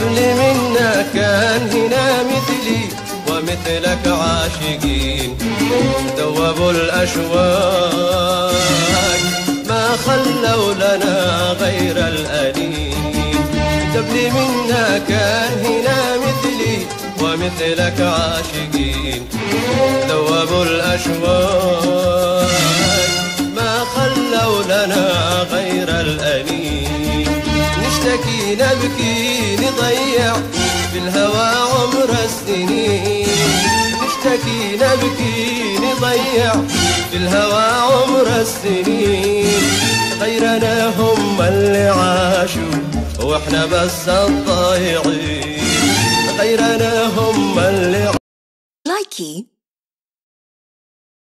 قبل منا كان هنا مثلي ومثلك عاشقين. دوبوا الأشواك ما خلوا لنا غير الأنين قبل منا كان هنا مثلي ومثلك عاشقين. دوبوا الأشواك ما خلوا لنا غير الأنين نشتكي نبكي نضيع في الهوى عمر السنين. نشتكي نبكي نضيع في الهوى عمر السنين. غيرنا هم اللي عاشوا وإحنا بس الضايعين. غيرنا هم اللي Likey